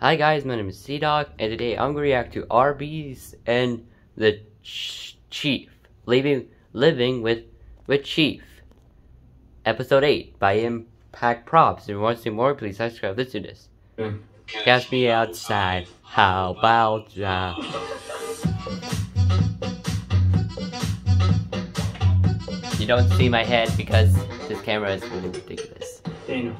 Hi guys, my name is Sea Dog, and today I'm gonna react to Arby's and the Ch Chief living living with with Chief, episode eight by Impact Props. If you want to see more, please subscribe. Let's do this. Mm. Catch me outside. How about that? You don't see my head because this camera is really ridiculous. Daniel,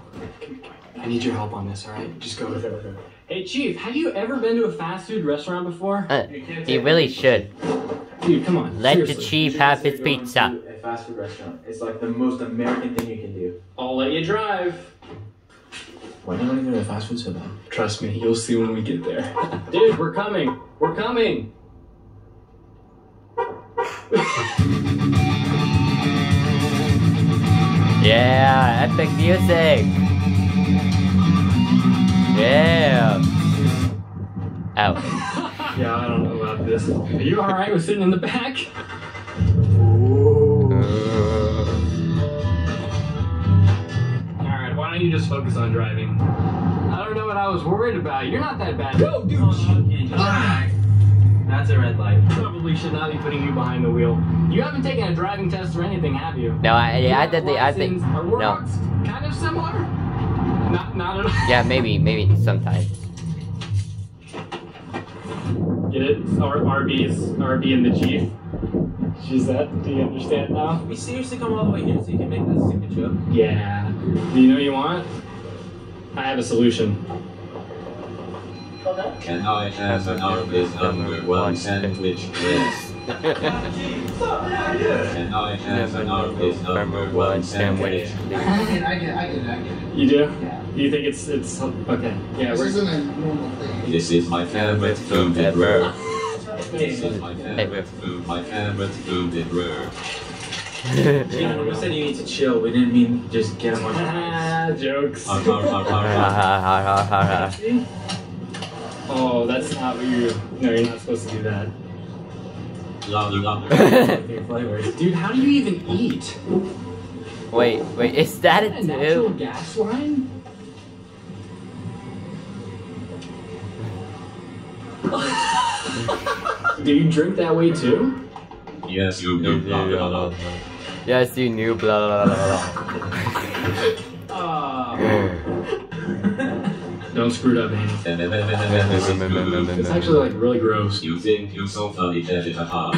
I need your help on this, alright? Just go with it. Hey, Chief, have you ever been to a fast food restaurant before? Uh, he really should. Dude, come on. Let the chief have his pizza. A fast food restaurant. It's like the most American thing you can do. I'll let you drive. Why do you want to go to a fast food so bad? Trust me, you'll see when we get there. Dude, we're coming. We're coming. Yeah, epic music. Yeah. Ow. Yeah, I don't know about this. Are you alright with sitting in the back? Alright, why don't you just focus on driving? I don't know what I was worried about. You're not that bad. No, dude. Oh, That's a red light. Probably should not be putting you behind the wheel. You haven't taken a driving test or anything, have you? No, I, I, I did the, I think, no. kind of similar? Not, not at all. Yeah, maybe, maybe sometimes. Get it? Or RB's, RB and the Chief. She's that. Do you understand now? We seriously come all the way here so you can make that stupid joke? Yeah. Do you know what you want? I have a solution. Can I have an Arby's number one sandwich, please? Can I have an Arby's number one sandwich? I get I get it, I get it, I get it. You do? Yeah. Do you think it's it's okay? Yeah. This isn't a normal thing. This is my favorite food ever. This is my favorite food, my favorite food ever. Yeah, we said you need to chill, we didn't mean just get him on ah, jokes. Har. Oh, that's not what you. No, you're not supposed to do that. La, la, la. Flavors. Dude, how do you even eat? wait, wait, is that A a natural gas line? do you drink that way too? Yes, you do. La, la, la. Yes, you knew, blah, blah, blah, blah. Ah. Don't screw it up, man. This is food. It's actually like really gross. You think you're so funny, haha.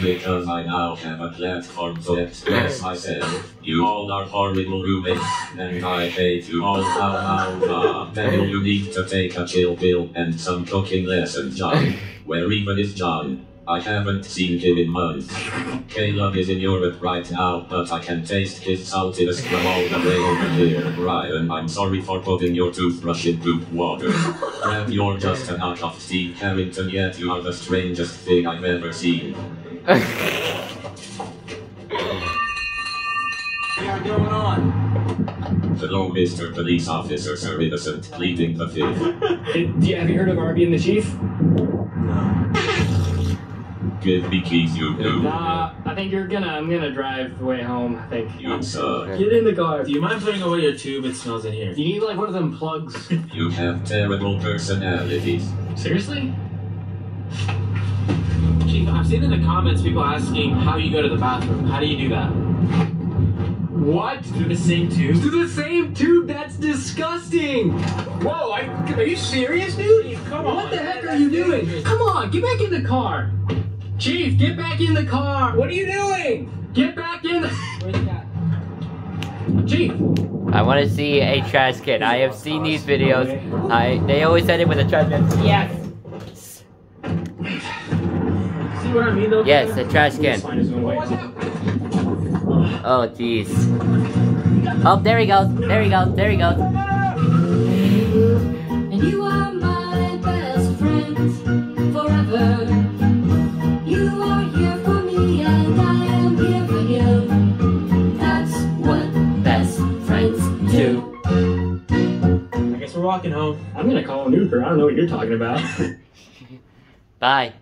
Because I now have a platform to express myself. You all are horrible roommates, and I hate you all. How, how, how. Uh, then you need to take a chill pill and some cooking lessons, John. Where even is John? I haven't seen him in months. Caleb is in Europe right now, but I can taste his saltiness from all the way over here. Ryan, I'm sorry for putting your toothbrush in poop water. Grab, you're just a knockoff Steve Harrington, yet you are the strangest thing I've ever seen. What going on? Hello, Mr. Police Officer, Sir Innocent, pleading the fifth. Hey, do you, have you heard of RB and the Chief? Give me keys, you do. Nah, uh, I think you're gonna. I'm gonna drive the way home. I think. You suck. Get in the car. Do you mind putting away your tube? It smells in here. Do you need like one of them plugs? You have terrible personalities. Seriously? Chief, I've seen in the comments people asking how you go to the bathroom. How do you do that? What? Through the same tube? To the same tube? That's disgusting! Whoa, I, are you serious, dude? Come on. What the heck are you doing? Come on, get back in the car! Chief, get back in the car! What are you doing? Get back in the... Chief! I want to see a trash can. I have seen these videos. I they always said it with a trash can. Yes. See what I mean, though? Yes, a trash can. Let's find his own way. Oh, jeez. Oh, there he goes. There he goes. There he goes. Walking home. I'm gonna call an Uber. I don't know what you're talking about. Bye.